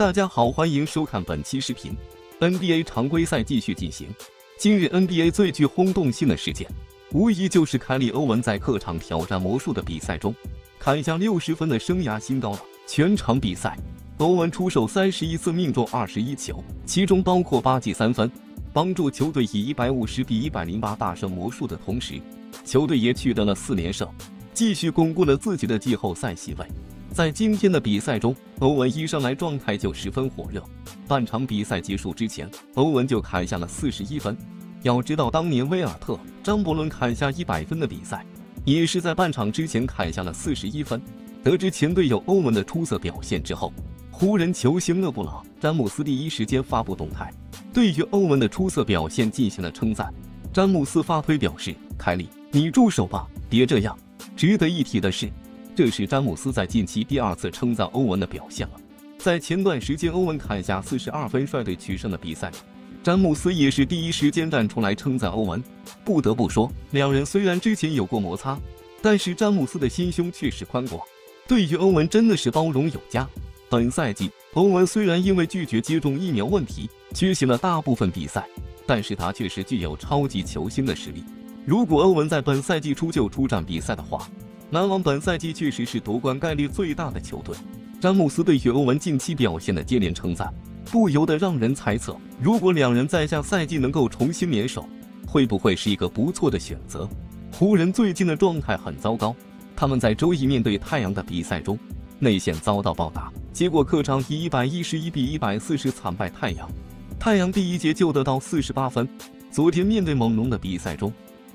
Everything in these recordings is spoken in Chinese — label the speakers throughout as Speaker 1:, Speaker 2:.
Speaker 1: 大家好，欢迎收看本期视频。NBA 常规赛继续进行，今日 NBA 最具轰动性的事件，无疑就是凯里·欧文在客场挑战魔术的比赛中，砍下六十分的生涯新高了。全场比赛，欧文出手三十一次，命中二十一球，其中包括八记三分，帮助球队以一百五十比一百零八大胜魔术的同时，球队也取得了四连胜，继续巩固了自己的季后赛席位。在今天的比赛中，欧文一上来状态就十分火热。半场比赛结束之前，欧文就砍下了四十一分。要知道，当年威尔特、张伯伦砍下一百分的比赛，也是在半场之前砍下了四十一分。得知前队友欧文的出色表现之后，湖人球星勒布朗·詹姆斯第一时间发布动态，对于欧文的出色表现进行了称赞。詹姆斯发推表示：“凯里，你住手吧，别这样。”值得一提的是。这是詹姆斯在近期第二次称赞欧文的表现了。在前段时间欧文砍下四十二分率队取胜的比赛，詹姆斯也是第一时间站出来称赞欧文。不得不说，两人虽然之前有过摩擦，但是詹姆斯的心胸确实宽广，对于欧文真的是包容有加。本赛季，欧文虽然因为拒绝接种疫苗问题缺席了大部分比赛，但是他确实具有超级球星的实力。如果欧文在本赛季初就出战比赛的话，篮网本赛季确实是夺冠概率最大的球队。詹姆斯对于欧文近期表现的接连称赞，不由得让人猜测，如果两人在下赛季能够重新联手，会不会是一个不错的选择？湖人最近的状态很糟糕，他们在周一面对太阳的比赛中，内线遭到暴打，结果客场以一百一十一比一百四十惨败太阳。太阳第一节就得到四十八分，昨天面对猛龙的比赛中。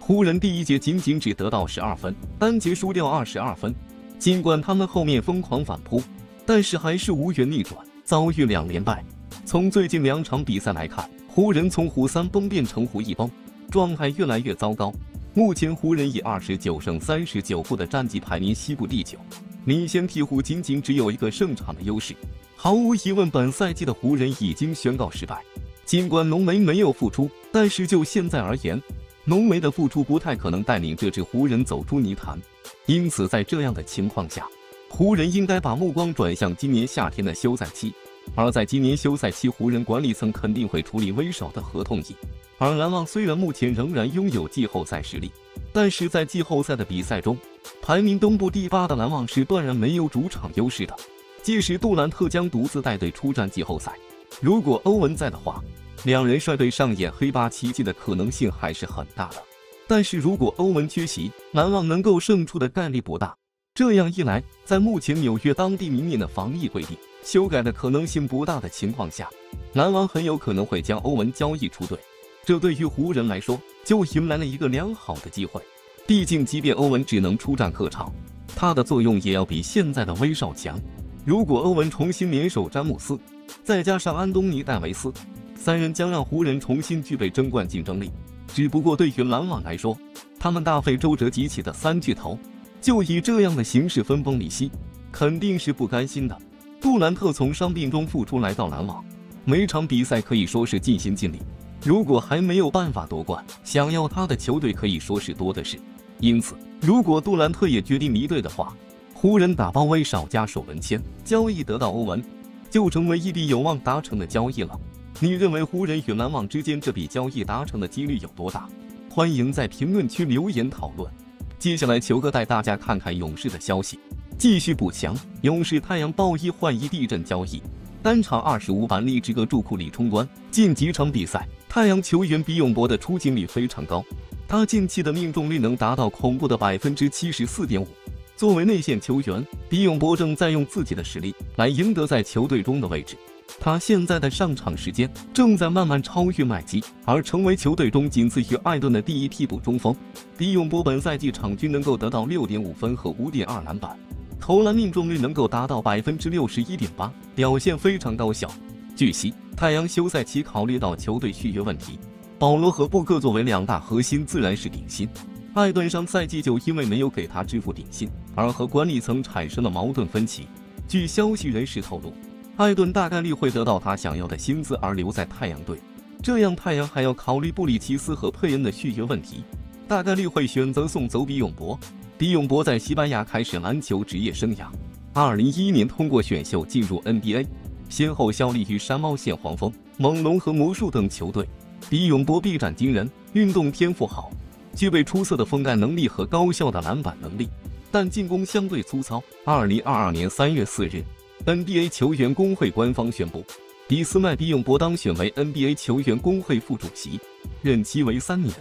Speaker 1: 湖人第一节仅仅只得到十二分，单节输掉二十二分。尽管他们后面疯狂反扑，但是还是无缘逆转，遭遇两连败。从最近两场比赛来看，湖人从湖三崩变成湖一崩，状态越来越糟糕。目前湖人以二十九胜三十九负的战绩排名西部第九，领先鹈鹕仅仅只有一个胜场的优势。毫无疑问，本赛季的湖人已经宣告失败。尽管浓眉没有复出，但是就现在而言，浓眉的付出不太可能带领这支湖人走出泥潭，因此在这样的情况下，湖人应该把目光转向今年夏天的休赛期。而在今年休赛期，湖人管理层肯定会处理威少的合同期。而篮网虽然目前仍然拥有季后赛实力，但是在季后赛的比赛中，排名东部第八的篮网是断然没有主场优势的。届时杜兰特将独自带队出战季后赛，如果欧文在的话。两人率队上演黑八奇迹的可能性还是很大的，但是如果欧文缺席，篮网能够胜出的概率不大。这样一来，在目前纽约当地明面的防疫规定修改的可能性不大的情况下，篮网很有可能会将欧文交易出队。这对于湖人来说，就迎来了一个良好的机会。毕竟，即便欧文只能出战客场，他的作用也要比现在的威少强。如果欧文重新联手詹姆斯，再加上安东尼戴维斯。三人将让湖人重新具备争冠竞争力。只不过对于篮网来说，他们大费周折集齐的三巨头，就以这样的形式分崩离析，肯定是不甘心的。杜兰特从伤病中复出来到篮网，每场比赛可以说是尽心尽力。如果还没有办法夺冠，想要他的球队可以说是多的是。因此，如果杜兰特也决定离队的话，湖人打包威少加首轮签交易得到欧文，就成为一笔有望达成的交易了。你认为湖人与篮网之间这笔交易达成的几率有多大？欢迎在评论区留言讨论。接下来，球哥带大家看看勇士的消息，继续补强。勇士太阳爆一换一地震交易，单场二十五板励志个助库里冲关。近几场比赛，太阳球员比永博的出勤率非常高，他近期的命中率能达到恐怖的百分之七十四点五。作为内线球员，比永博正在用自己的实力来赢得在球队中的位置。他现在的上场时间正在慢慢超越麦基，而成为球队中仅次于艾顿的第一替补中锋。比永波本赛季场均能够得到六点五分和五点二篮板，投篮命中率能够达到百分之六十一点八，表现非常高效。据悉，太阳休赛期考虑到球队续约问题，保罗和布克作为两大核心自然是顶薪。艾顿上赛季就因为没有给他支付顶薪，而和管理层产生了矛盾分歧。据消息人士透露。艾顿大概率会得到他想要的薪资而留在太阳队，这样太阳还要考虑布里奇斯和佩恩的续约问题，大概率会选择送走比永博。比永博在西班牙开始篮球职业生涯，二零一一年通过选秀进入 NBA，先后效力于山猫线黄蜂、猛龙和魔术等球队。比永博臂展惊人，运动天赋好，具备出色的封盖能力和高效的篮板能力，但进攻相对粗糙。二零二二年三月四日，NBA 球员工会官方宣布，俾斯麦比永博当选为 NBA 球员工会副主席，任期为三年。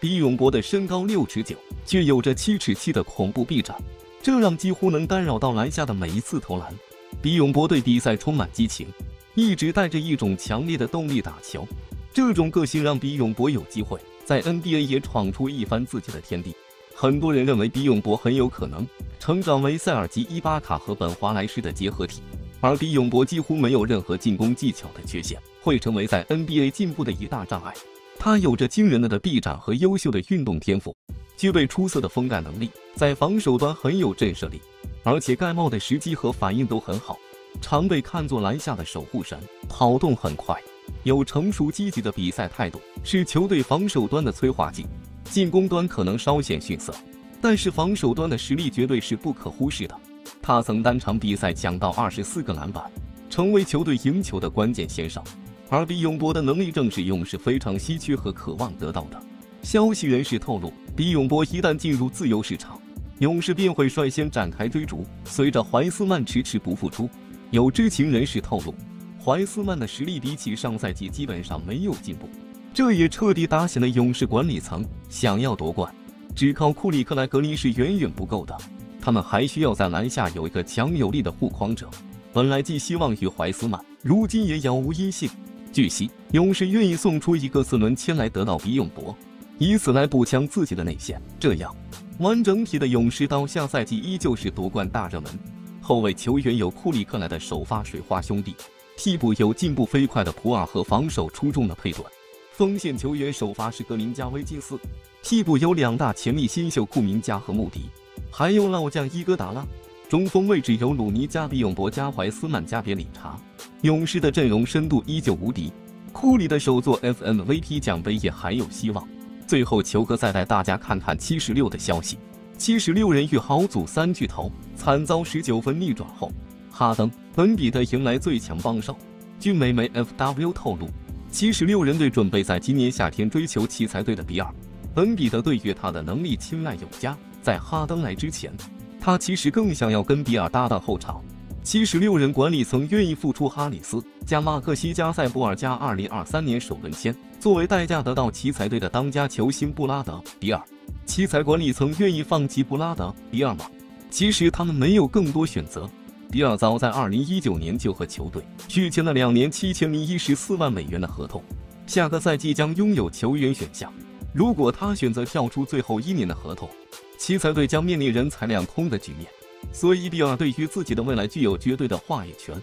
Speaker 1: 比永博的身高六尺九，却有着七尺七的恐怖臂展，这让几乎能干扰到篮下的每一次投篮。比永博对比赛充满激情，一直带着一种强烈的动力打球。这种个性让比永博有机会在 NBA 也闯出一番自己的天地。很多人认为比永博很有可能成长为塞尔吉伊巴卡和本华莱士的结合体，而比永博几乎没有任何进攻技巧的缺陷，会成为在 NBA 进步的一大障碍。他有着惊人的的臂展和优秀的运动天赋，具备出色的封盖能力，在防守端很有震慑力，而且盖帽的时机和反应都很好，常被看作篮下的守护神，跑动很快。有成熟积极的比赛态度，是球队防守端的催化剂。进攻端可能稍显逊色，但是防守端的实力绝对是不可忽视的。他曾单场比赛抢到二十四个篮板，成为球队赢球的关键先生。而比永博的能力正是勇士非常稀缺和渴望得到的。消息人士透露，比永博一旦进入自由市场，勇士便会率先展开追逐。随着怀斯曼迟迟不复出，有知情人士透露。怀斯曼的实力比起上赛季基本上没有进步，这也彻底打醒了勇士管理层。想要夺冠，只靠库里克莱格林是远远不够的，他们还需要在篮下有一个强有力的护框者。本来寄希望于怀斯曼，如今也杳无音信。据悉，勇士愿意送出一个四轮签来得到比永博，以此来补强自己的内线，这样完整体的勇士到下赛季依旧是夺冠大热门。后卫球员有库里克莱的首发水花兄弟。替补有进步飞快的普尔和防守出众的佩顿，锋线球员首发是格林加威金斯，替补有两大潜力新秀库明加和穆迪，还有老将伊戈达拉。中锋位置有鲁尼加比永博加怀斯曼加别理查。勇士的阵容深度依旧无敌，库里的首座 FMVP 奖杯也还有希望。最后，球哥再带大家看看七十六的消息。七十六人与豪组三巨头惨遭十九分逆转后。哈登、本比特迎来最强帮手。据美媒 FW 透露，七十六人队准备在今年夏天追求奇才队的比尔。本比德对于他的能力青睐有加。在哈登来之前，他其实更想要跟比尔搭档后场。七十六人管理层愿意付出哈里斯加马克西加塞布尔加二零二三年首轮签，作为代价得到奇才队的当家球星布拉德比尔。奇才管理层愿意放弃布拉德比尔吗？其实他们没有更多选择。比尔早在二零一九年就和球队续签了两年七千零一十四万美元的合同，下个赛季将拥有球员选项。如果他选择跳出最后一年的合同，奇才队将面临人财两空的局面。所以，比尔对于自己的未来具有绝对的话语权。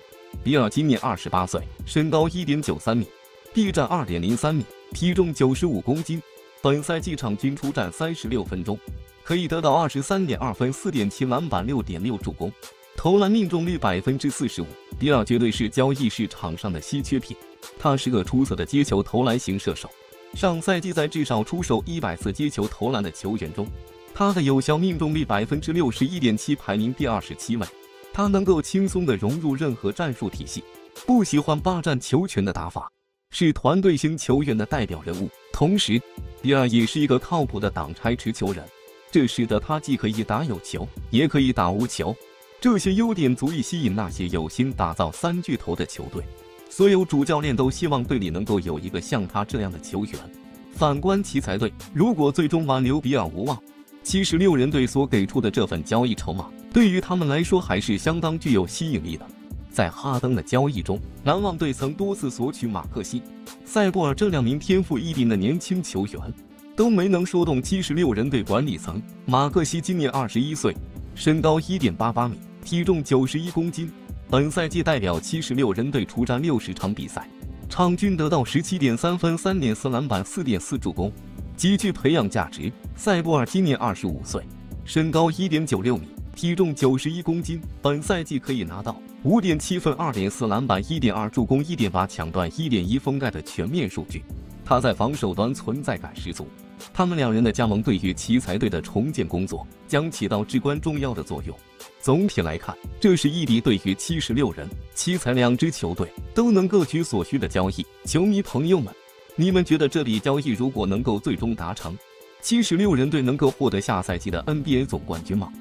Speaker 1: 比尔今年二十八岁，身高一点九三米，臂展二点零三米，体重九十五公斤。本赛季场均出战三十六分钟，可以得到二十三点二分、四点七篮板、六点六助攻。投篮命中率百分之四十五，比尔绝对是交易市场上的稀缺品。他是个出色的接球投篮型射手。上赛季在至少出手一百次接球投篮的球员中，他的有效命中率百分之六十一点七，排名第二十七位。他能够轻松地融入任何战术体系，不喜欢霸占球权的打法，是团队型球员的代表人物。同时，比尔也是一个靠谱的挡拆持球人，这使得他既可以打有球，也可以打无球。这些优点足以吸引那些有心打造三巨头的球队。所有主教练都希望队里能够有一个像他这样的球员。反观奇才队，如果最终挽留比尔无望，七十六人队所给出的这份交易筹码，对于他们来说还是相当具有吸引力的。在哈登的交易中，篮网队曾多次索取马克西、塞布尔这两名天赋异禀的年轻球员，都没能说动七十六人队管理层。马克西今年二十一岁。身高一点八八米，体重九十一公斤。本赛季代表七十六人队出战六十场比赛，场均得到十七点三分、三点四篮板、四点四助攻，极具培养价值。塞布尔今年二十五岁，身高一点九六米，体重九十一公斤。本赛季可以拿到五点七分、二点四篮板、一点二助攻、一点八抢断、一点一封盖的全面数据。他在防守端存在感十足。他们两人的加盟对于奇才队的重建工作将起到至关重要的作用。总体来看，这是一笔对于七十六人、奇才两支球队都能各取所需的交易。球迷朋友们，你们觉得这笔交易如果能够最终达成，七十六人队能够获得下赛季的 NBA 总冠军吗？